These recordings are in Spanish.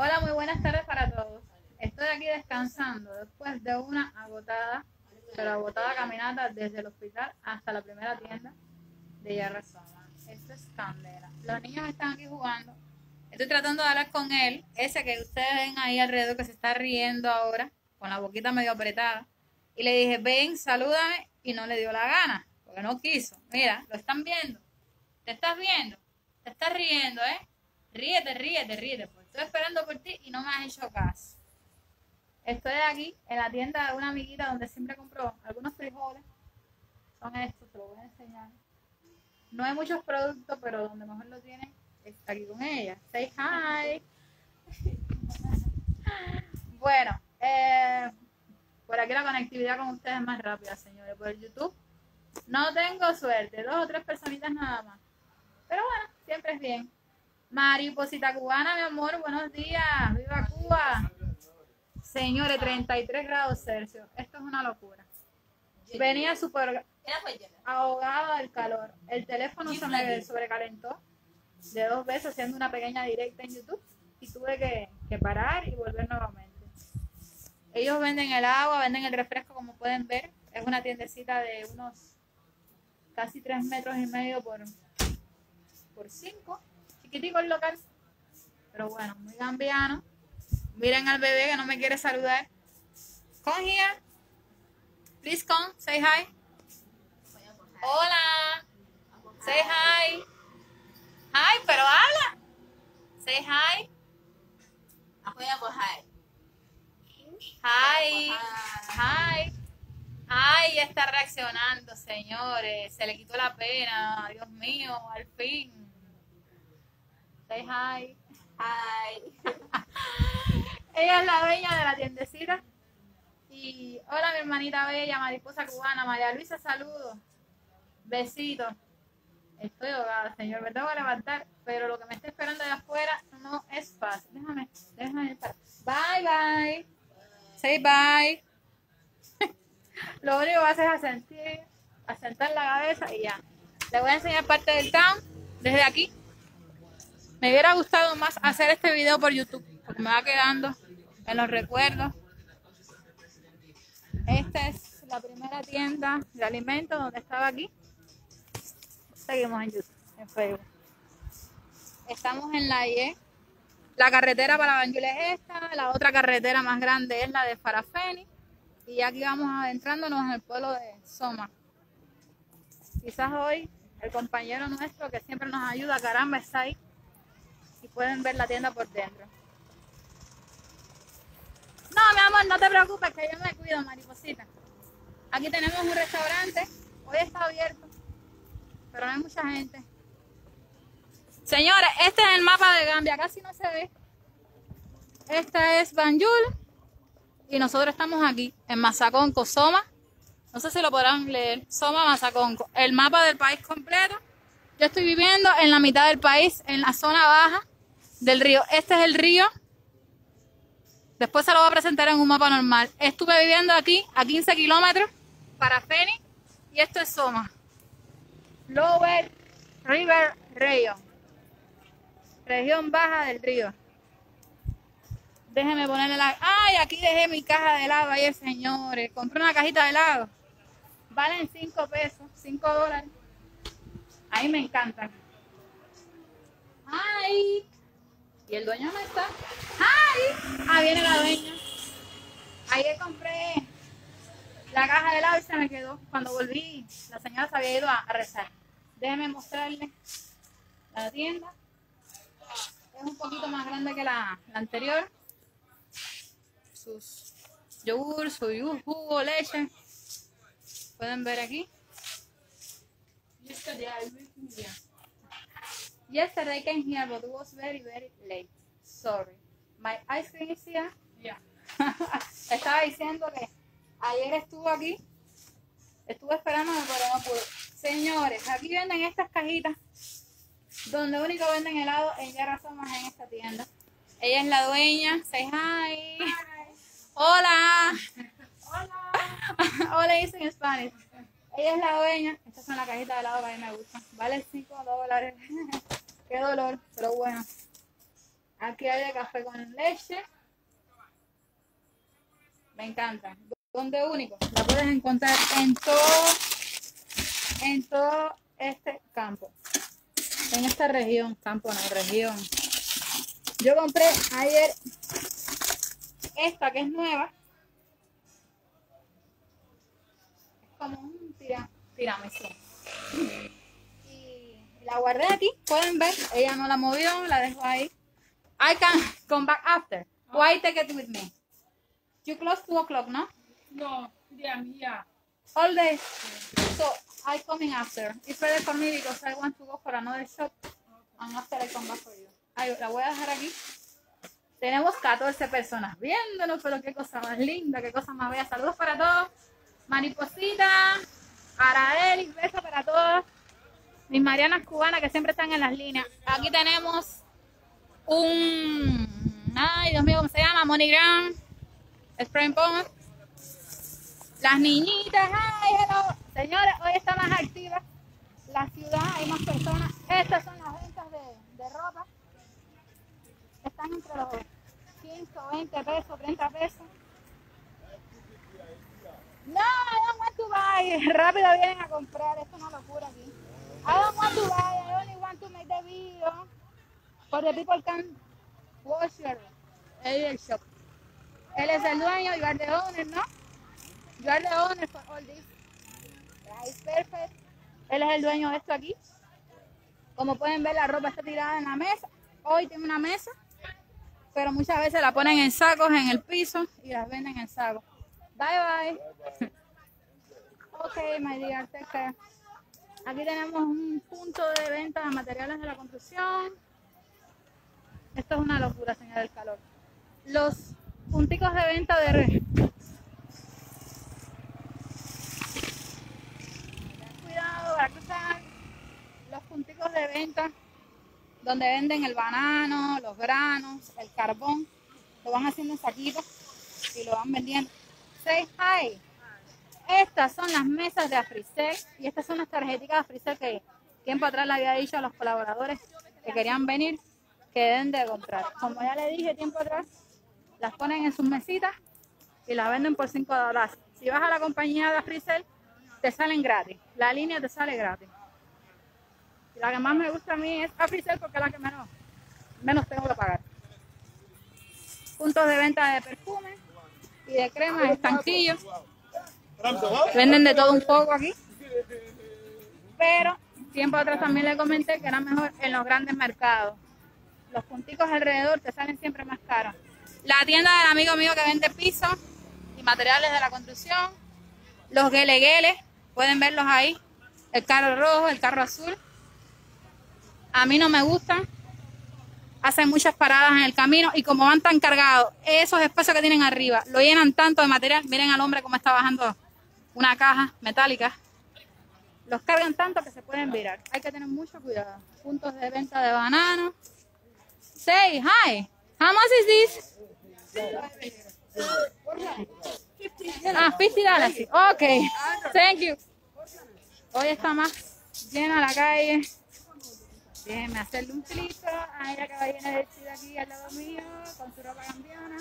Hola, muy buenas tardes para todos. Estoy aquí descansando después de una agotada, pero agotada caminata desde el hospital hasta la primera tienda de Yarra Soma. Esto es candela. Los niños están aquí jugando. Estoy tratando de hablar con él, ese que ustedes ven ahí alrededor que se está riendo ahora, con la boquita medio apretada. Y le dije, ven, salúdame, y no le dio la gana, porque no quiso. Mira, lo están viendo. ¿Te estás viendo? ¿Te estás riendo, eh? Ríete, ríete, ríete. Estoy esperando por ti y no me has hecho caso. Estoy aquí en la tienda de una amiguita donde siempre compro algunos frijoles. Son estos, te los voy a enseñar. No hay muchos productos, pero donde mejor lo tienen es aquí con ella. Say hi. bueno, eh, por aquí la conectividad con ustedes es más rápida, señores. Por YouTube no tengo suerte. Dos o tres personitas nada más. Pero bueno, siempre es bien. Mariposita cubana, mi amor, buenos días. ¡Viva Cuba! Señores, 33 grados Celsius. Esto es una locura. Venía súper ahogada del calor. El teléfono se me sobrecalentó de dos veces haciendo una pequeña directa en YouTube y tuve que, parar y volver nuevamente. Ellos venden el agua, venden el refresco, como pueden ver. Es una tiendecita de unos casi tres metros y medio por, por. Chiquitico el local. Pero bueno, muy gambiano. Miren al bebé que no me quiere saludar. Come here. Please come. Say hi. Hola. Say hi. Hi, pero habla. Say hi. Hi. Hi. Ay, ya está reaccionando, señores. Se le quitó la pena. Dios mío, al fin. Say hi. Hi. Ella es la dueña de la tiendecita. Y hola, mi hermanita bella, mariposa cubana. María Luisa, saludos. Besitos. Estoy ahogada, señor. Me tengo que levantar, pero lo que me está esperando de afuera no es fácil. Déjame, déjame estar. Bye, bye. Say bye. lo único que hacer es asentir, asentar la cabeza y ya. Le voy a enseñar parte del town desde aquí. Me hubiera gustado más hacer este video por YouTube, porque me va quedando en los recuerdos. Esta es la primera tienda de alimentos donde estaba aquí. Seguimos en YouTube, en Facebook. Estamos en la IE. La carretera para Banjul es esta, la otra carretera más grande es la de Farafeni. Y aquí vamos adentrándonos en el pueblo de Soma. Quizás hoy el compañero nuestro que siempre nos ayuda, caramba, está ahí. Y pueden ver la tienda por dentro. No, mi amor, no te preocupes, que yo me cuido, mariposita. Aquí tenemos un restaurante. Hoy está abierto, pero no hay mucha gente. Señores, este es el mapa de Gambia. Casi no se ve. Esta es Banjul. Y nosotros estamos aquí, en Mazaconco, Soma. No sé si lo podrán leer. Soma, Mazaconco. El mapa del país completo. Yo estoy viviendo en la mitad del país, en la zona baja del río. Este es el río Después se lo voy a presentar en un mapa normal. Estuve viviendo aquí a 15 kilómetros para Feni y esto es Soma. Lower River Region. Región baja del río. Déjenme ponerle la... ¡Ay! Aquí dejé mi caja de helado ayer, señores. Compré una cajita de helado. Valen 5 pesos, 5 dólares. Ahí me encantan. ¡Ay! Y el dueño no está. ¡Ay! Ah, viene la dueña. Ayer compré la caja de helado y se me quedó. Cuando volví, la señora se había ido a, rezar. Déjeme mostrarle la tienda. Es un poquito más grande que la, anterior. Sus yogur, su jugo, leche. Pueden ver aquí. Yesterday I came here, but it was very, very late. Sorry. My ice cream is here. Yeah. Estaba diciendo que ayer estuvo aquí. Estuve esperando, pero no pude. Señores, aquí venden estas cajitas. Donde único venden helado en Guerra Somos en esta tienda. Ella es la dueña. Say hi. Hola. Hola. Hola, dice en Spanish. Ella es la dueña. Estas son las cajitas de helado que a mí me gustan. Vale 5 dólares. Qué dolor, pero bueno. Aquí hay café con leche. Me encanta. Donde único. La puedes encontrar en todo, en todo este campo. En esta región, campo no, región. Yo compré ayer esta que es nueva. Es como un tira, tiramisú. Y la guardé aquí, pueden ver. Ella no la movió, la dejo ahí. I can come back after. Why take it with me? You close 2 o'clock, no? No, yeah, yeah. All day. So I coming after. It's better for me because I want to go for another shop. And after I come back for you. Ay, la voy a dejar aquí. Tenemos 14 personas viéndonos, pero qué cosa más linda, qué cosa más bella. Saludos para todos. Mariposita, Araeli, besos para todos. Mis marianas cubanas que siempre están en las líneas. Aquí tenemos un. Ay, Dios mío, ¿cómo se llama? MoneyGram. Spring Pond. Las niñitas, ay, hello. Señores, hoy está más activa la ciudad, hay más personas. Estas son las ventas de, de ropa. Están entre los 15 o 20 pesos, 30 pesos. No, I don't want to buy. Rápido vienen a comprar. Esto es una locura aquí. I don't want to buy. I only want to make the video. For the people can watch your el shop. Él es el dueño, you are the owner, ¿no? You are the owner for all this. Right, perfect. Él es el dueño de esto aquí. Como pueden ver, la ropa está tirada en la mesa. Hoy tiene una mesa, pero muchas veces la ponen en sacos en el piso y las venden en sacos. Bye bye. Ok, my dear. Aquí tenemos un punto de venta de materiales de la construcción. Esto es una locura, señor del calor. Los punticos de venta de red. Cuidado para cruzar. Los punticos de venta donde venden el banano, los granos, el carbón. Lo van haciendo en saquitos y lo van vendiendo. Say hi. Estas son las mesas de Africel y estas son las tarjeticas de Africel que tiempo atrás le había dicho a los colaboradores que querían venir que deben de comprar. Como ya le dije tiempo atrás, las ponen en sus mesitas y las venden por 5 dólares. Si vas a la compañía de Africel, te salen gratis. La línea te sale gratis. La que más me gusta a mí es Africel porque es la que menos, menos tengo que pagar. Puntos de venta de perfumes y de cremas, estanquillos. Venden de todo un poco aquí. Pero tiempo atrás también le comenté que era mejor en los grandes mercados. Los punticos alrededor te salen siempre más caros. La tienda del amigo mío que vende pisos y materiales de la construcción. Los guelegueles, pueden verlos ahí. El carro rojo, el carro azul. A mí no me gustan. Hacen muchas paradas en el camino y como van tan cargados, esos espacios que tienen arriba, lo llenan tanto de material. Miren al hombre cómo está bajando una caja metálica. Los cargan tanto que se pueden virar. Hay que tener mucho cuidado. Puntos de venta de bananos. Say hi. How much is this? Ah, 50 dólares. Ok. Thank you. Hoy está más llena la calle. Déjenme hacerle un clip a ella que va llena vestida aquí al lado mío con su ropa cambiana.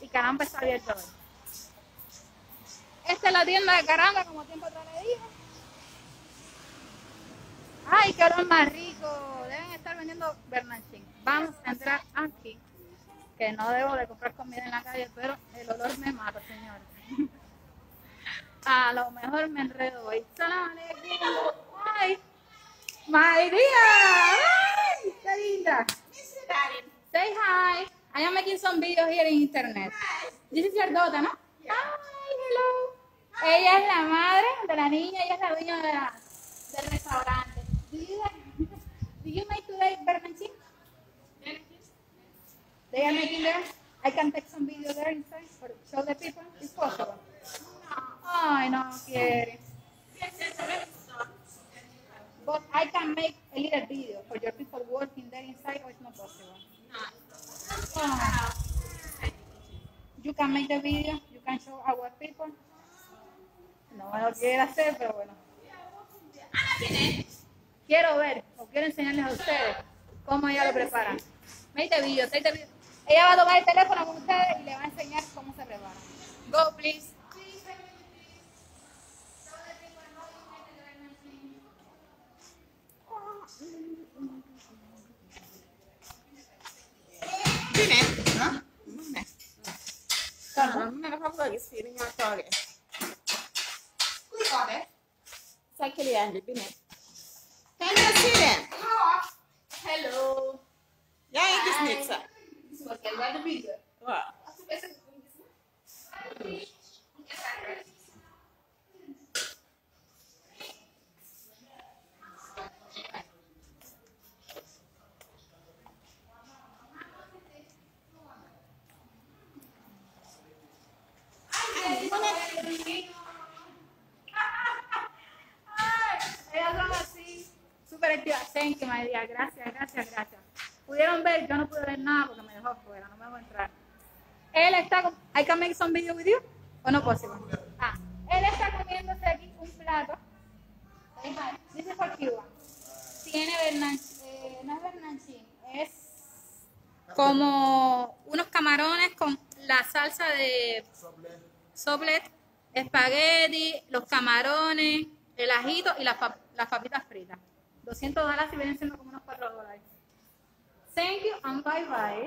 Y caramba está abierto hoy. Esta es la tienda de caramba, como tiempo atrás le dije. Ay, qué olor más rico. Deben estar vendiendo Bernanchín. Vamos a entrar aquí. Que no debo de comprar comida en la calle, pero el olor me mata, señores. A lo mejor me enredo hoy. Ay, my dear. Ay, qué linda. Say hi. I am making some videos here in internet. This is your daughter, ¿no? Hi, hello. Ella es la madre de la niña, ella es la dueña de la, del restaurante. Do you, do you make today bernanchin? They are making there. I can take some video there inside for show the people. It's possible. Ay, no quiere. But I can make a little video for your people working there inside, or it's not possible. Oh. You can make the video. You can show our people. No me lo quiere hacer, pero bueno. Quiero ver, o quiero enseñarles a ustedes cómo ella lo preparan. Make the video, take the video. Ella va a tomar el teléfono con ustedes y le va a enseñar cómo se prepara. Go, please. Binet. Tamam, merhaba bagisinin yakari. Click naquele Airbnb, né? Some video with o no possible. Ah, él está comiéndose aquí un plato. This is for Cuba. Tiene bernan- eh, no es como unos camarones con la salsa de soblet, espagueti, los camarones, el ajito y las, pap- las papitas fritas. 200 dólares y vienen siendo como unos 4 dólares. Thank you and bye bye.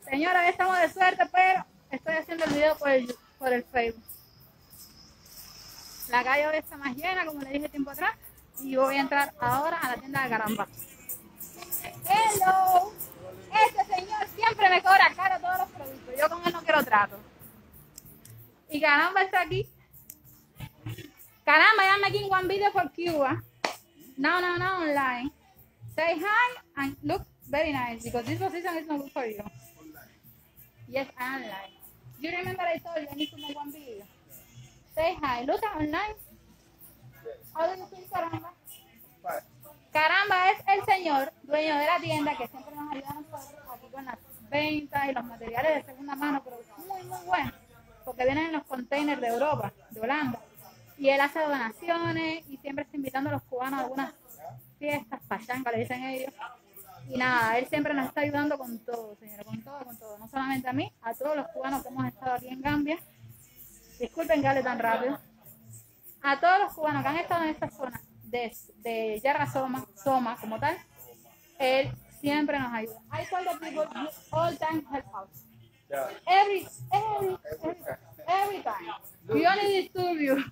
Señora, estamos de suerte, pero estoy haciendo el video por el, por el Facebook. La calle hoy está más llena, como le dije tiempo atrás, y voy a entrar ahora a la tienda de caramba. Hello. Este señor siempre me cobra caro todos los productos. Yo con él no quiero trato. Y caramba está aquí. Caramba, I'm making one video for Cuba. No, no, no, online. Say hi and look very nice because this position is not good for you. Yes, online. You remember I told you I need to make one video. Say hi. Look online. How do you feel, caramba? Caramba es el señor dueño de la tienda que siempre nos ayuda a nosotros aquí con las ventas y los materiales de segunda mano, pero muy, muy buenos, porque vienen en los containers de Europa, de Holanda. Y él hace donaciones y siempre está invitando a los cubanos a algunas fiestas, pachanga, le dicen ellos. Y nada, él siempre nos está ayudando con todo, señora, con todo, con todo. No solamente a mí, a todos los cubanos que hemos estado aquí en Gambia. Disculpen que hable tan rápido a todos los cubanos que han estado en esta zona de, de Yarra Soma, Soma como tal, él siempre nos ayuda. I told the people you all time help us. Every, every, every, every time. We only disturb you.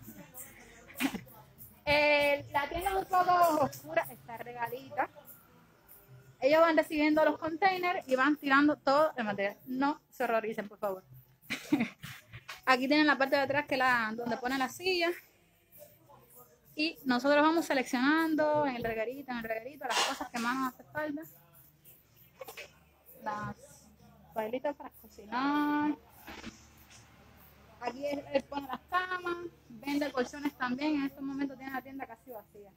Eh, la tienda es un poco oscura, está regalita. Ellos van recibiendo los containers y van tirando todo el material. No se horroricen, por favor. Aquí tienen la parte de atrás que la donde ponen las sillas. Y nosotros vamos seleccionando en el reguerito, en el reguerito, las cosas que más nos hace falta. Las pailitas para cocinar. Aquí él pone las camas, vende colchones también. En estos momentos tiene la tienda casi vacía.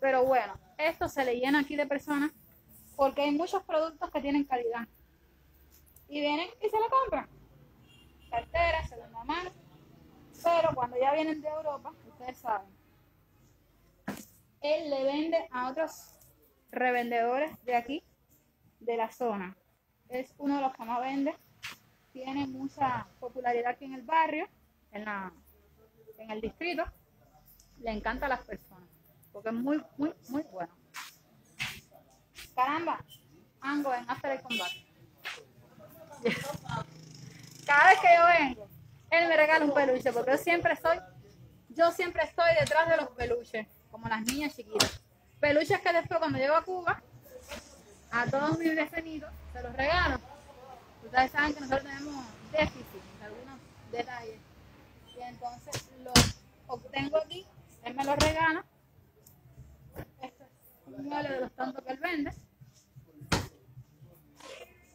Pero bueno, esto se le llena aquí de personas porque hay muchos productos que tienen calidad. Y vienen y se lo compran. Carteras, segunda mano. Pero cuando ya vienen de Europa, ustedes saben, él le vende a otros revendedores de aquí, de la zona. Es uno de los que más vende. Tiene mucha popularidad aquí en el barrio, en, la, en el distrito. Le encanta a las personas, porque es muy, muy, muy bueno. Caramba, Ango en After el Combate. Cada vez que yo vengo, él me regala un peluche, porque yo siempre soy, yo siempre estoy detrás de los peluches, como las niñas chiquitas. Peluches que después cuando llego a Cuba, a todos mis vecinitos se los regalo. Ustedes saben que nosotros tenemos déficit de algunos detalles. Y entonces los obtengo aquí, él me los regala. Este es un mueble de los tantos que él vende.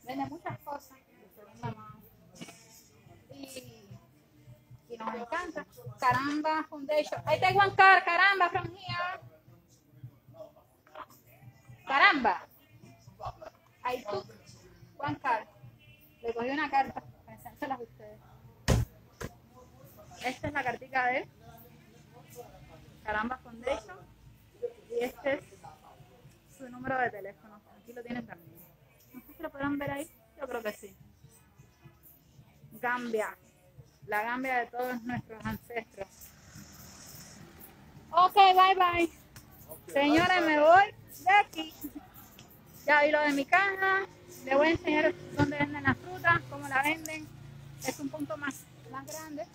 Vende muchas cosas. Y, nos encanta. Caramba Foundation. I take one card, caramba, from. Caramba. I took one card. Le cogí una carta a ustedes. Esta es la cartica de. Caramba Foundation. Y este es su número de teléfono. Aquí lo tienen también. Si lo podrán ver ahí. Yo creo que sí. Gambia. La Gambia de todos nuestros ancestros. Ok, bye bye. Señores, me voy de aquí. Ya vi lo de mi caja. Les voy a enseñar dónde venden las frutas, cómo la venden. Es un punto más, más grande.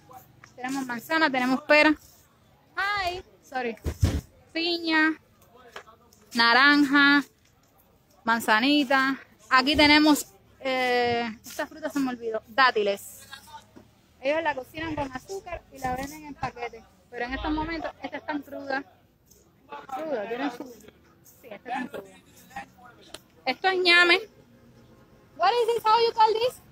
Tenemos manzana, tenemos pera. Ay, sorry. Piña, naranja, manzanita. Aquí tenemos, eh, esta fruta se me olvidó, dátiles. Ellos la cocinan con azúcar y la venden en paquete. Pero en estos momentos, esta está cruda. Cruda, tienen su... Sí, esta está cruda. Esto es ñame. What is this? How you call this?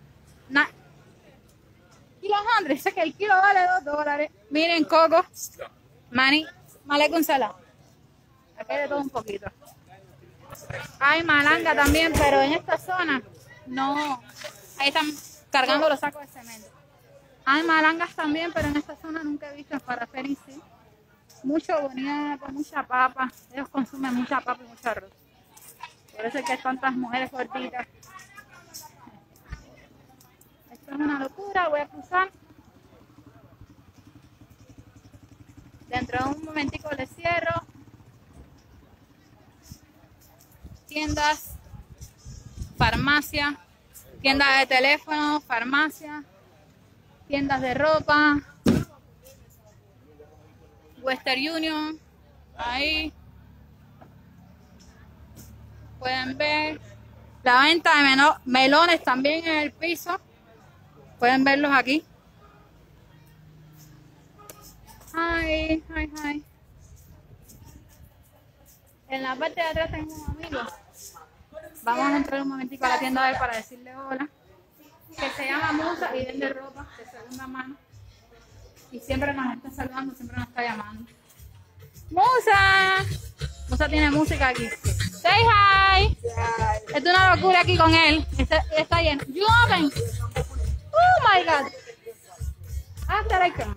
Dice que el kilo vale dos dólares. Miren, coco, maní, malé con salada. Aquí de todo un poquito. Hay malanga también, pero en esta zona no. Ahí están cargando los sacos de cemento. Hay malangas también, pero en esta zona nunca he visto para sí. Mucho boniato, mucha papa. Ellos consumen mucha papa y mucho arroz. Por eso es que hay tantas mujeres gorditas. Esto es una locura, voy a cruzar. Dentro de un momentico le cierro. Tiendas, farmacia, tiendas de teléfono, farmacia, tiendas de ropa, Western Union, ahí pueden ver la venta de melones también en el piso, pueden verlos aquí. Hi, hi, hi. En la parte de atrás tengo un amigo. Vamos a entrar un momentico a la tienda de para decirle hola que se llama Musa y vende ropa de segunda mano. Y siempre nos está saludando, siempre nos está llamando. ¡Musa! Musa tiene música aquí. Say hi. Es una locura aquí con él. Está, está lleno. You open. Oh my god. After I come.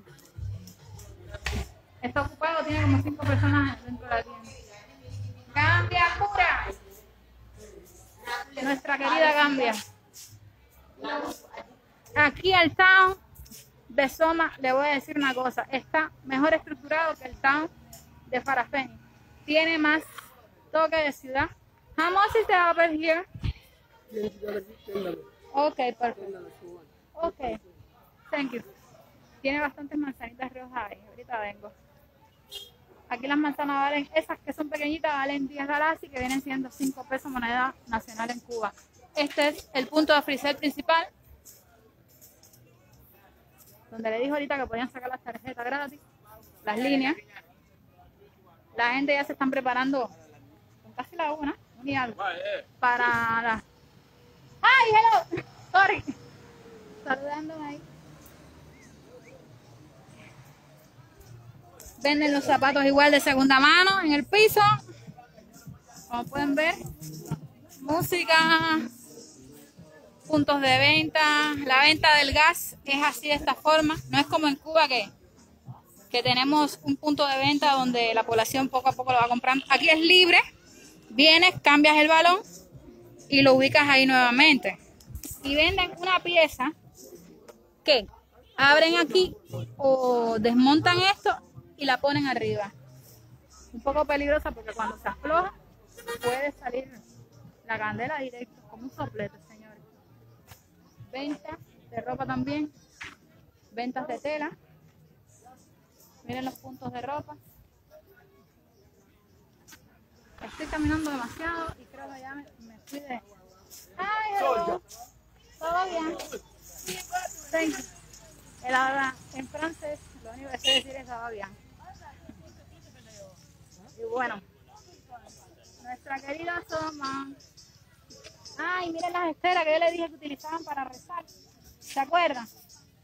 Está ocupado, tiene como cinco personas dentro de la tienda. Gambia pura. Nuestra querida Gambia. Aquí el town de Soma, le voy a decir una cosa, está mejor estructurado que el town de Farafeni. Tiene más toque de ciudad. How much is over here? Okay, perfect. Okay, thank you. Tiene bastantes manzanitas rojas ahí, ahorita vengo. Aquí las manzanas valen, esas que son pequeñitas valen 10 dólares y que vienen siendo 5 pesos moneda nacional en Cuba. Este es el punto de freezer principal, donde le dijo ahorita que podían sacar las tarjetas gratis, las líneas. La gente ya se están preparando con casi la una, un y algo, para la... ¡Ay, hello! Sorry. Saludándome ahí. Venden los zapatos igual de segunda mano en el piso. Como pueden ver. Música. Puntos de venta. La venta del gas es así de esta forma. No es como en Cuba que, que tenemos un punto de venta donde la población poco a poco lo va comprando. Aquí es libre. Vienes, cambias el balón y lo ubicas ahí nuevamente. Y venden una pieza que abren aquí o desmontan esto y la ponen arriba. Un poco peligrosa porque cuando se afloja puede salir la candela directo, como un soplete, señores. Venta de ropa también, ventas de tela. Miren los puntos de ropa. Estoy caminando demasiado y creo que ya me, me fui de... ¡Ay, hello! ¿Todo bien? Thank you. El habla en francés, lo único que sé decir es bien. Y bueno, nuestra querida Soma. Ay, miren las esteras que yo le dije que utilizaban para rezar. ¿Se acuerdan?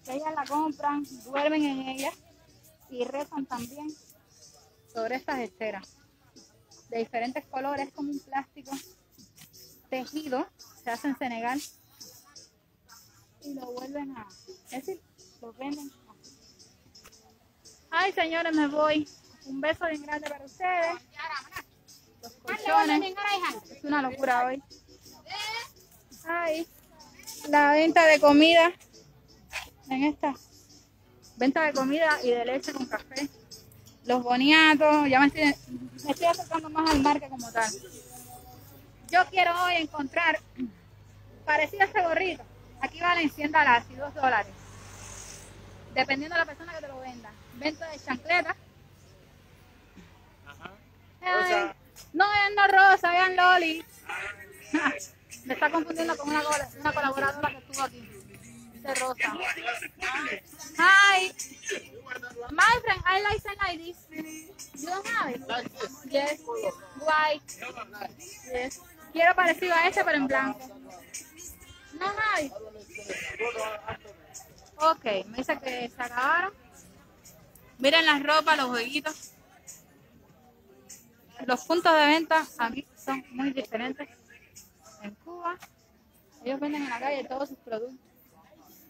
Que ellas la compran, duermen en ellas y rezan también sobre estas esteras. De diferentes colores, como un plástico tejido, se hace en Senegal y lo vuelven a, es decir, lo venden. Ay, señores, me voy. Un beso bien grande para ustedes. Los colchones. Es una locura hoy. hay la venta de comida. En esta. Venta de comida y de leche con café. Los boniatos. Ya me estoy, me estoy acercando más al mar que como tal. Yo quiero hoy encontrar parecido a este gorrito. Aquí valen 100 dólares y 2 dólares. Dependiendo de la persona que te lo venda. Venta de chancletas Ay, no vean no rosa vean loli me está confundiendo con una, una colaboradora que estuvo aquí. Dice Rosa. Hi. My friend, I like something like this. You don't have it? Yes. White. Yes. Quiero parecido a este, pero en blanco. No hay. Ok, me dice que se acabaron. Miren las ropas, los jueguitos. Los puntos de venta aquí son muy diferentes en Cuba. Ellos venden en la calle todos sus productos.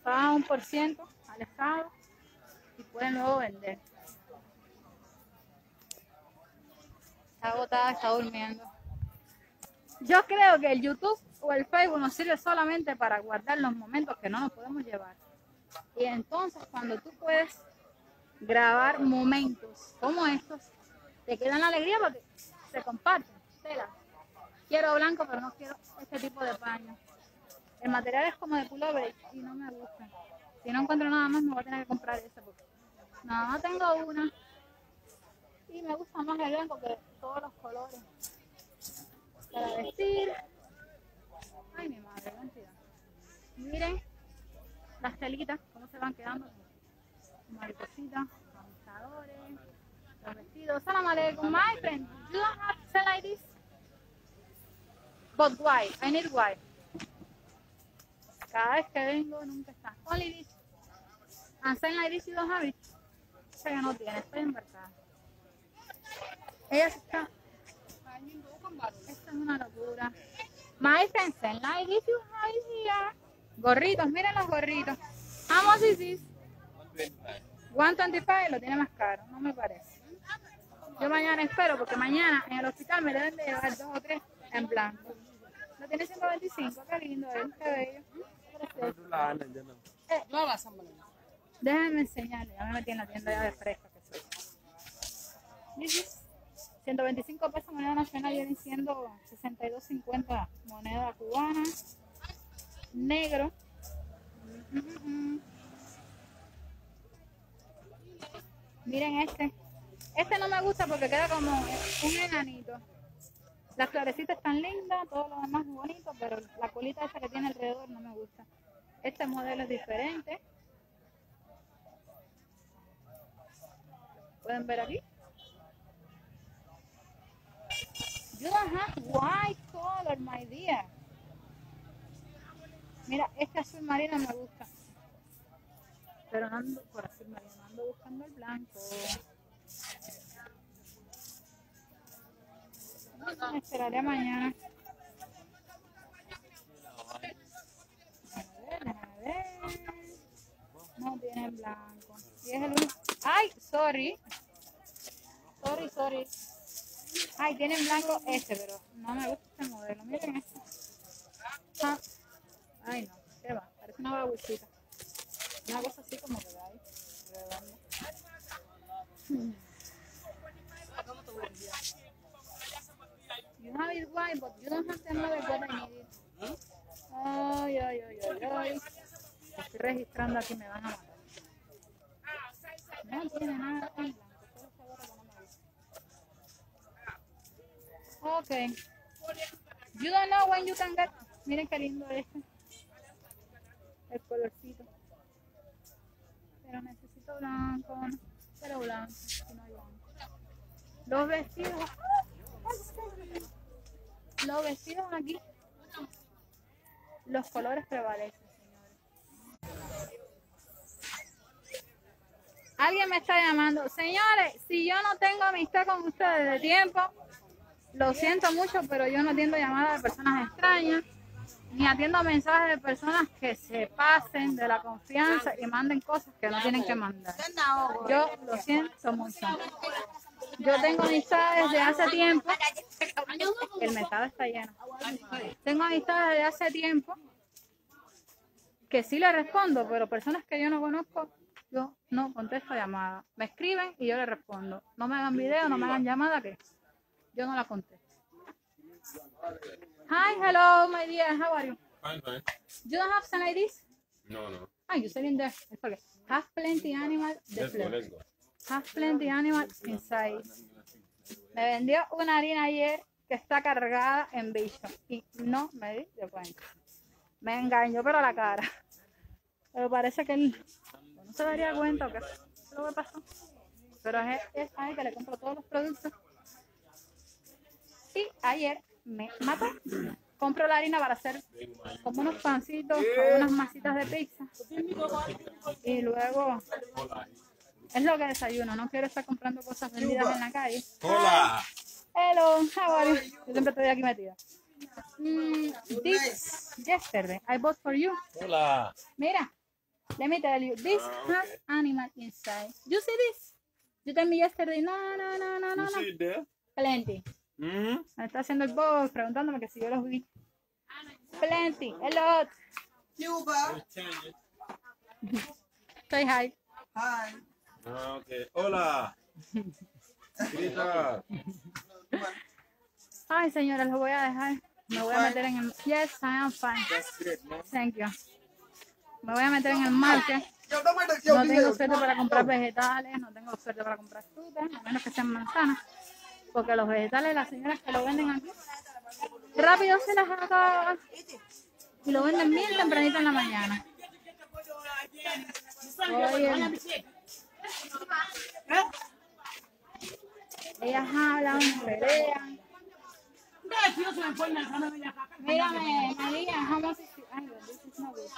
Pagan un por ciento al Estado y pueden luego vender. Está agotada, está durmiendo. Yo creo que el YouTube o el Facebook nos sirve solamente para guardar los momentos que no nos podemos llevar. Y entonces cuando tú puedes grabar momentos como estos, te quedan alegría porque se comparten. Tela. Quiero blanco, pero no quiero este tipo de paño. El material es como de pullover y no me gusta. Si no encuentro nada más, me voy a tener que comprar ese porque nada más tengo una. Y me gusta más el blanco que todos los colores. Para vestir. Ay, mi madre, cantidad. Miren las telitas, cómo se van quedando. Maripositas, ajustadores, Salam alaikum, my friend. You don't have like this? But why? I need why. Cada vez que vengo nunca está. Only this. And sell like this you don't have it. Esa ya no tiene, estoy embarcada. Ella se está. Esto es una locura. My friend, like this you have it here. Gorritos, miren los gorritos. How much is this? 125 lo tiene más caro, no me parece. Yo mañana espero porque mañana en el hospital me deben de llevar dos o tres en blanco. Lo tiene 125, qué lindo es, qué bello. Eh, déjenme enseñarle, ya me metí en la tienda ya de fresca que soy. This is 125 pesos moneda nacional vienen siendo 62.50 moneda cubana. Negro. Mm, mm, mm. Miren este. Este no me gusta porque queda como un enanito. Las florecitas están lindas, todo lo demás es bonito, pero la colita esa que tiene alrededor no me gusta. Este modelo es diferente. ¿Pueden ver aquí? You don't have white color, my dear. Mira, este azul marino me gusta. Pero ando por azul marino, ando buscando el blanco. Esperaré mañana. Déjame ver, déjame ver. No tiene blanco. ¡Ay! Sorry. Sorry, sorry. Ay, tienen blanco este, pero no me gusta este modelo. Miren este. Ah. Ay, no. ¿Qué va? Parece una babuchita. Una cosa así como que da ahí. Hmm. You have white, but you don't have another what I needed. Ay, ay, ay, ay, ay. Estoy registrando aquí, me van a matar. No tiene nada en blanco. Ok. You don't know when you can get. Miren qué lindo este. El colorcito. Pero necesito blanco. Pero blanco. Si no hay blanco. Vestidos. Los vestidos aquí. Los colores prevalecen, señores. Alguien me está llamando. Señores, si yo no tengo amistad con ustedes de tiempo, lo siento mucho, pero yo no atiendo llamadas de personas extrañas, ni atiendo mensajes de personas que se pasen de la confianza y manden cosas que no tienen que mandar. Yo lo siento mucho. Yo tengo amistades de hace tiempo. El mercado está lleno. Tengo amistades de hace tiempo que sí le respondo, pero personas que yo no conozco, yo no contesto llamadas. Me escriben y yo le respondo. No me hagan video, no me hagan llamada, que yo no la contesto. Hi, hello, my dear, how are you? Fine, fine. You don't have some this? No, no. Ah, you said in there. Have plenty animal Let's go, let's go. Have plenty animal inside. Me vendió una harina ayer que está cargada en bicho y no me di cuenta. Me engañó, pero la cara. Pero parece que él no se daría cuenta o qué es lo que pasó. Pero es, es a él que le compro todos los productos. Y ayer me mató. Compro la harina para hacer como unos pancitos o unas masitas de pizza. Y luego es lo que desayuno. No quiero estar comprando cosas vendidas en la calle. Hola. Hello, how are you? Yo siempre estoy aquí metida. Mm, this yesterday I bought for you. Hola. Mira, let me tell you, this Ah, has animal inside. You see this? You told me yesterday, no, no, no, no, no, You no. see it there? Plenty. Mm-hmm. Me está haciendo el boss preguntándome que si yo los vi. Plenty, a lot. Cuba. Say hi. Hi. Ah, okay. Hola. Grita. Ay, señora, los voy a dejar. Me voy a meter en el... Yes, I am fine. That's great, man. Thank you. Me voy a meter en el market. No tengo suerte para comprar vegetales, no tengo suerte para comprar frutas, a menos que sean manzanas. Porque los vegetales, las señoras que lo venden aquí, rápido se las acaban. Y lo venden bien tempranito en la mañana. Oye, ellas hablan, pelean. Mírame, María, vamos a Ay, Dios, this is not good.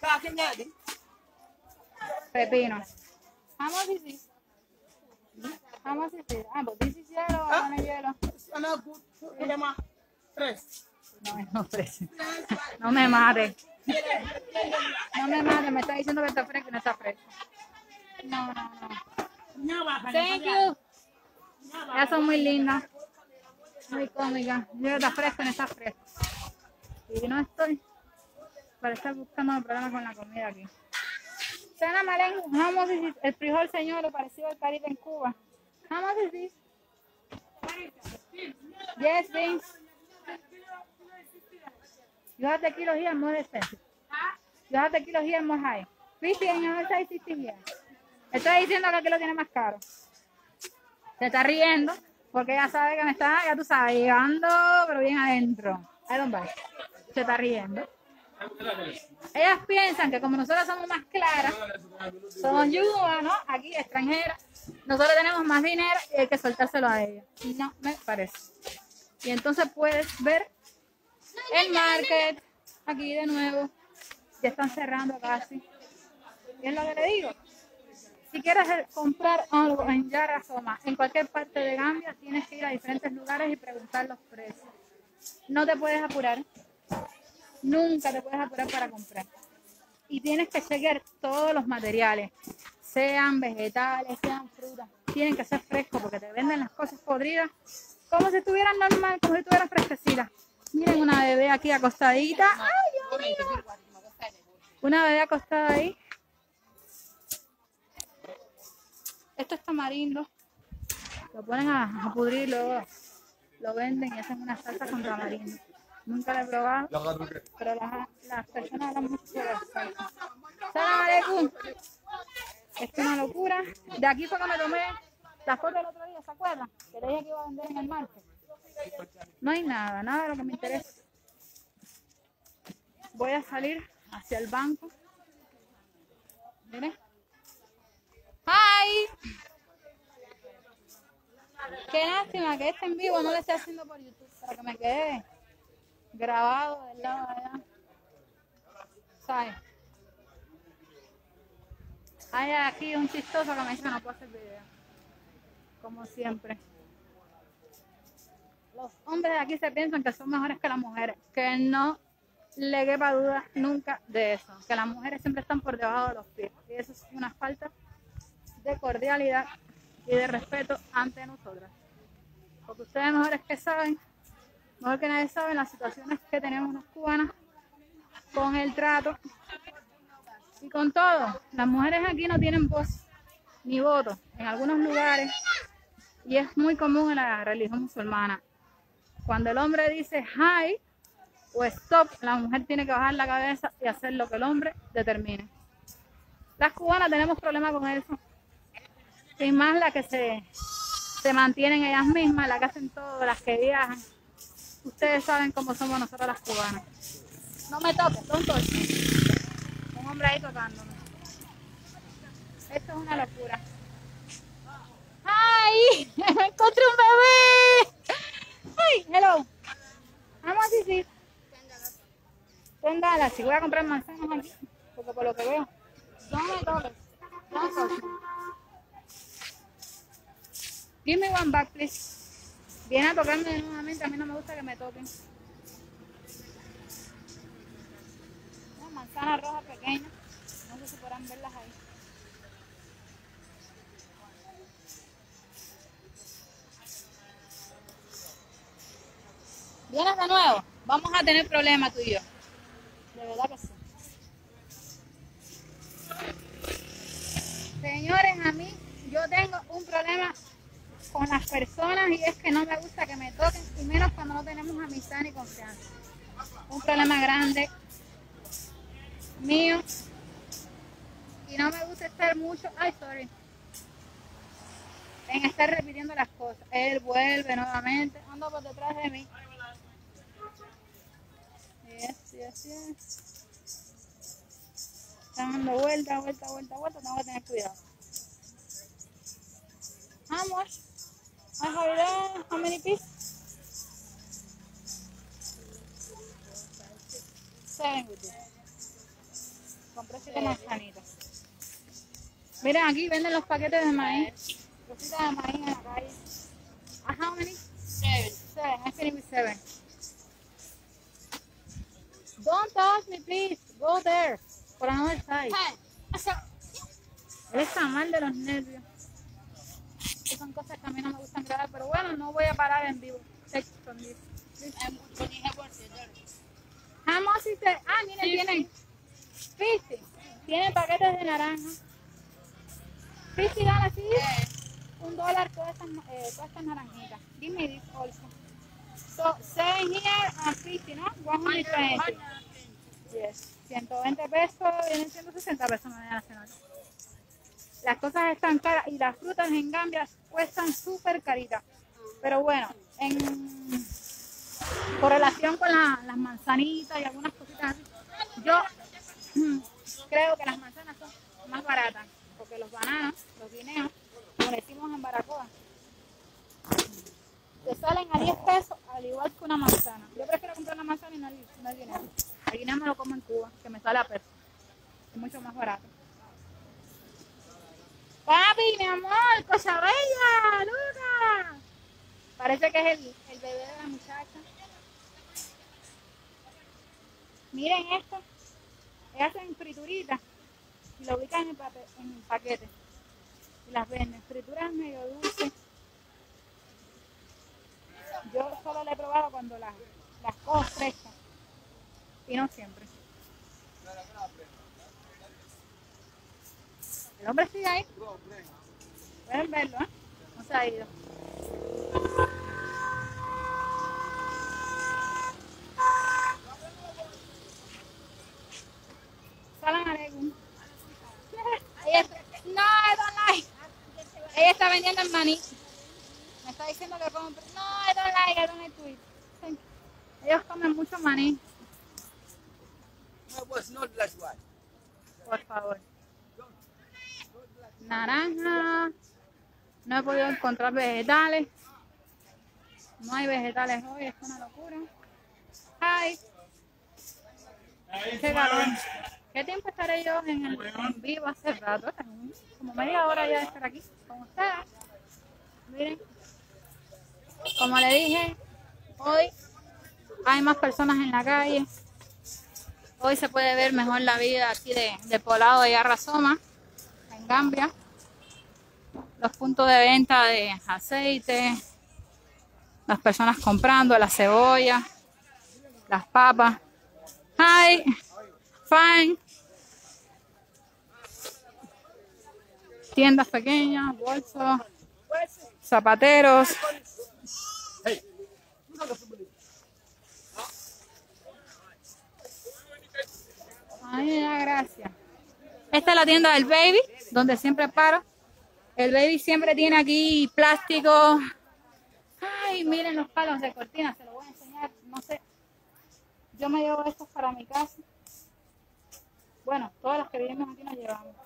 Talking daddy. Pepino. How much is this? How much is it? Ah, but this is yellow, I yellow. Good. Llama. Tres. No, no, ofrece. No me mate. No me mate, me está diciendo que está fresco y no está fresco. No, no, no. Thank you. Ellas son muy lindas. Muy cómicas. Yo está fresco y no está fresco. Y no estoy para estar buscando problemas con la comida aquí. Sana Malén, how much is it? el frijol señor parecido al Caribe en Cuba. How much is this? Yes, beans. You have the kilo here more expensive. You have the kilo here more high. 50 and your size 60 here. Diciendo que aquí lo tiene más caro. Se está riendo porque ya sabe que me está, ya tú sabes, llegando, pero bien adentro. I don't buy. Se está riendo. Ellas piensan que como nosotros somos más claras, somos yugas, ¿no? Aquí extranjeras, nosotros tenemos más dinero y hay que soltárselo a ellas. Y no me parece. Y entonces puedes ver el market aquí de nuevo. Ya están cerrando casi. Y es lo que le digo. Si quieres comprar algo en Yara Soma, en cualquier parte de Gambia, tienes que ir a diferentes lugares y preguntar los precios. No te puedes apurar. Nunca te puedes apurar para comprar. Y tienes que chequear todos los materiales, sean vegetales, sean frutas. Tienen que ser frescos porque te venden las cosas podridas como si estuvieran normal, como si estuvieran fresquecidas. Miren una bebé aquí acostadita. ¡Ay, Dios mío! Una bebé acostada ahí. Esto es tamarindo. Lo ponen a, a pudrir, luego lo venden y hacen una salsa con tamarindo. Nunca lo he probado, pero las, las personas hablan mucho sobre la salsa. Salam aleikum. Es una locura. De aquí fue que me tomé la foto el otro día, ¿se acuerdan? Que le dije que iba a vender en el market. No hay nada, nada de lo que me interesa. Voy a salir hacia el banco. Miren. ¡Hi! Qué lástima que este en vivo no lo esté haciendo por YouTube para que me quede grabado del lado de allá. ¿Sabes? Hay aquí un chistoso que me dice que no puedo hacer video. Como siempre. Los hombres de aquí se piensan que son mejores que las mujeres. Que no le quepa duda nunca de eso. Que las mujeres siempre están por debajo de los pies. Y eso es una falta de cordialidad y de respeto ante nosotras. Porque ustedes mejores que saben, mejor que nadie saben las situaciones que tenemos las cubanas con el trato y con todo. Las mujeres aquí no tienen voz ni voto en algunos lugares y es muy común en la religión musulmana. Cuando el hombre dice hi o stop, la mujer tiene que bajar la cabeza y hacer lo que el hombre determine. Las cubanas tenemos problemas con eso. Y más las que se, se mantienen ellas mismas, las que hacen todo, las que viajan. Ustedes saben cómo somos nosotros las cubanas. No me toques, me. Un hombre ahí tocándome. Esto es una locura. ¡Ay! ¡Me encontré un bebé! ¡Ay! Hello. Vamos a decir. Ten Dallas. Si voy a comprar manzanas aquí, porque por lo que veo. Touch me. Give me one back, please. Viene a tocarme nuevamente. A mí no me gusta que me toquen. Una manzana roja pequeña. No sé si podrán verlas ahí. ¿Vienes de nuevo? Vamos a tener problemas tú y yo. De verdad que sí. Señores, a mí yo tengo un problema con las personas y es que no me gusta que me toquen y menos cuando no tenemos amistad ni confianza. Un problema grande mío y no me gusta estar mucho, ay sorry, en estar repitiendo las cosas. Él vuelve nuevamente, anda por detrás de mí. Yes, yes, yes. Están dando vuelta, vuelta, vuelta, vuelta, tengo que tener cuidado. Much? I it, how many pieces? Seven with this. Compré siete manzanitas. Miren, aquí venden los paquetes de maíz. Cositas de maíz en la calle. How many? Seven. Seven. I finish with seven. Don't touch me, please. Go there. For another side. Está mal de los nervios. Son cosas que a mí no me gustan grabar, pero bueno, no voy a parar en vivo. How much is the- Ah, miren, tienen 50. Tienen paquetes de naranja. 50 dólares, sí. Un dólar todas estas, eh, todas estas naranjitas. Give me this also. So, seven here and 50, ¿no? 120. Yes. 120 pesos, vienen siendo 60 pesos. Las cosas están caras y las frutas en Gambia cuestan súper caritas. Pero bueno, en correlación con la- las manzanitas y algunas cositas yo creo que las manzanas son más baratas, porque los bananos, los guineos, como decimos en Baracoa, te salen a 10 pesos al igual que una manzana. Yo prefiero comprar una manzana y no el, no el guineo. El guineo me lo como en Cuba, que me sale a peso. Es mucho más barato. Papi, mi amor, cosa bella, Luca. Parece que es el, el bebé de la muchacha. Miren esto. Hacen frituritas y lo ubican en el paquete. Y las venden. Frituras medio dulces. Yo solo la he probado cuando las, las cojo frescas. Y no siempre. El hombre sigue ahí. Pueden verlo, ¿eh? No se ha ido. Salam aleikum. No, I. Ella está vendiendo el maní. Me está diciendo que compre. No, like, I don't like to eat. Thank you. Ellos comen mucho maní, I was not last one. por favor. Naranja. No he podido encontrar vegetales. No hay vegetales hoy, es una locura. Hi. Qué calor. ¿Qué tiempo estaré yo en el en vivo hace rato? Como media hora ya de estar aquí con ustedes. Miren. Como le dije, hoy hay más personas en la calle. Hoy se puede ver mejor la vida aquí de, de Poblado de Yarra Soma, en Gambia. los puntos de venta de aceite, las personas comprando la cebolla, las papas. Hi, fine. Tiendas pequeñas, bolsos, zapateros. Ay, la gracia. Esta es la tienda del baby, donde siempre paro. El baby siempre tiene aquí plástico. Ay, miren los palos de cortina, se los voy a enseñar. No sé. Yo me llevo estos para mi casa. Bueno, todas las que vivimos aquí nos llevamos.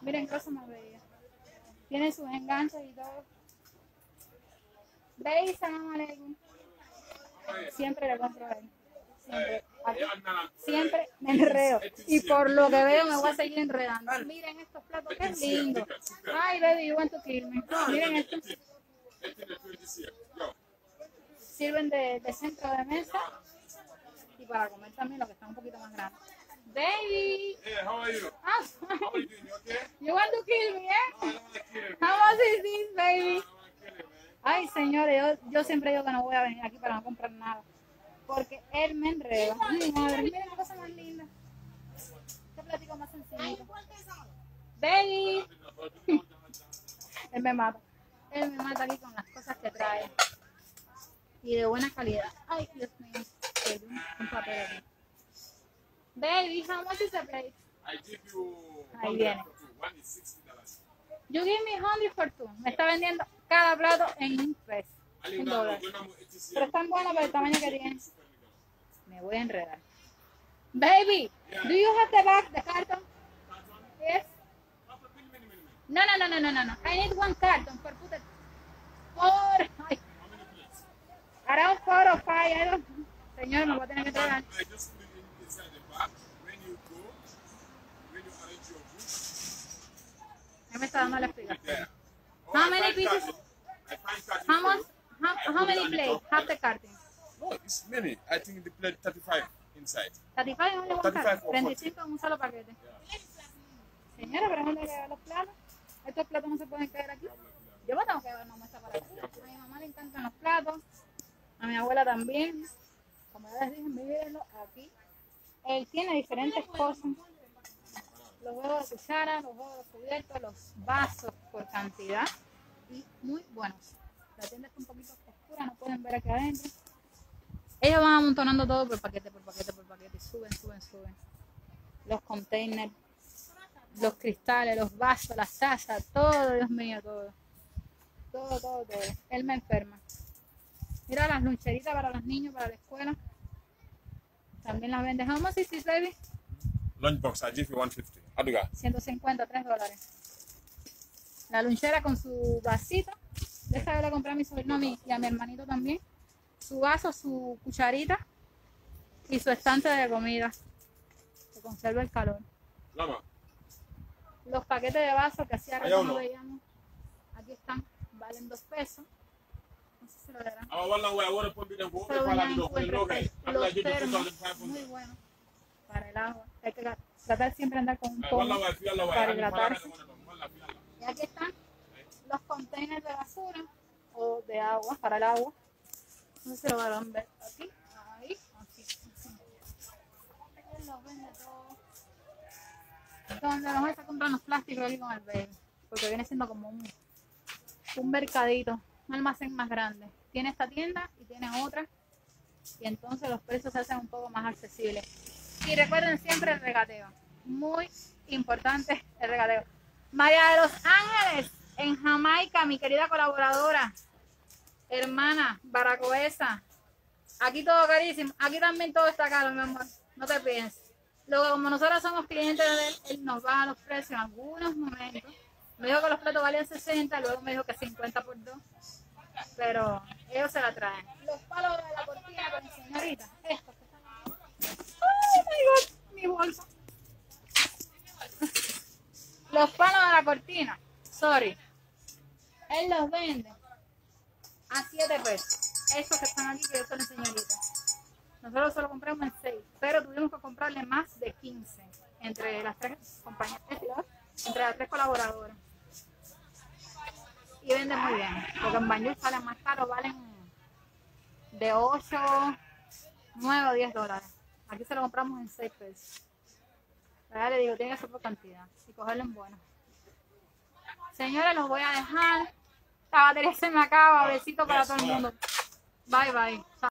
Miren qué más bella. Tiene sus enganches y todo. Baby, salam. Siempre le compro a él. Siempre. Aquí siempre me enredo. Y por lo que veo me voy a seguir enredando. Miren estos platos, qué lindo. Ay, baby, you want to kill me. Miren esto. Sirven de, de centro de mesa y para comer también lo que está un poquito más grande. Baby, how are you? ah, How are you doing? You okay? you want to kill me, eh? I don't want to kill him. How much is this, baby? I don't want to kill him, man. Ay, señores, yo, yo siempre digo que no voy a venir aquí para no comprar nada. Porque él me enreda. Ay, madre, miren la cosa más linda. Qué platico más sencillito. Baby. Él me mata. Él me mata aquí con las cosas que trae. Y de buena calidad. Ay, Dios mío. Un, un papel aquí. Baby, how much is the plate? I give you Ahí one viene. You give me 100 for two. Me está vendiendo cada plato en un peso. Dólares. Pero están buenas para el tamaño que tienen. Me voy a enredar. Baby, do you have the bag, the carton? Yes. No, no, no, no, no, no, no. I need one carton for put it. Four. Around four or five. I don't. Señor, me voy a tener que tragar. Ya me está dando la explicación. How many find pieces? How much? How, how many plates have the carton? No, it's many. I think the plate 35 inside. 35 en un 35 carton. o 35 en un solo paquete. Señora, pero ¿dónde quedan los platos? Estos platos no se pueden caer aquí. Yo me tengo que llevar una muestra para acá. A mi mamá le encantan los platos. A mi abuela también. Como ya les dije, mírenlo aquí. Él tiene diferentes cosas. Los huevos de cuchara, los huevos de cubiertos, los vasos por cantidad. Y muy buenos. La tienda está un poquito oscura, no pueden ver aquí adentro. Ellos van amontonando todo por paquete, por paquete, por paquete. Y suben, suben, suben. Los containers, los cristales, los vasos, las tazas, todo, Dios mío, todo. Todo, todo, todo. Él me enferma. Mira las luncheritas para los niños, para la escuela. También las vende. How much is this, baby? Lunchbox, I give you 150. Aduga. 150, 3 dólares. La lunchera con su vasito. De esta yo le compré a mi sobrino a mí y a mi hermanito también. Su vaso, su cucharita y su estante de comida. Que conserva el calor. Lama. Los paquetes de vasos que hacía rato no veíamos. Aquí están. Valen 2 pesos. No sé si lo verán. Los termos, 2,500. muy buenos para el agua. Hay que tratar siempre de andar con un way. para hidratarse. Y aquí están los containers de basura o de agua, para el agua. No sé lo van a ver aquí, ahí, aquí. Él los vende todo. Donde nos comprando los plásticos aquí con el baby. Porque viene siendo como un, un mercadito, un almacén más grande. Tiene esta tienda y tiene otra. Y entonces los precios se hacen un poco más accesibles. Y recuerden siempre el regateo. Muy importante el regateo. María de los Ángeles, en Jamaica, mi querida colaboradora, hermana, baracoesa. Aquí todo carísimo. Aquí también todo está caro, mi amor. No te pienses. Luego, como nosotros somos clientes de él, él nos baja los precios en algunos momentos. Me dijo que los platos valían 60, luego me dijo que 50 por 2. Pero ellos se la traen. Los palos de la cortina con señorita. Estos que están ahí. ¡Ay! Mi bolsa. Los palos de la cortina. Sorry. Él los vende a 7 pesos. Esos que están aquí, que yo son las señoritas. Nosotros solo compramos en 6, pero tuvimos que comprarle más de 15 entre las tres compañías, entre las tres colaboradoras. Y venden muy bien, porque en Banjul salen más caro, valen de 8, 9 o 10 dólares. Aquí se lo compramos en 6 pesos. Ya le digo, tiene que ser por cantidad y cogerlo en bueno. Señores, los voy a dejar. La batería se me acaba. Besito para todo el mundo. Bye, bye.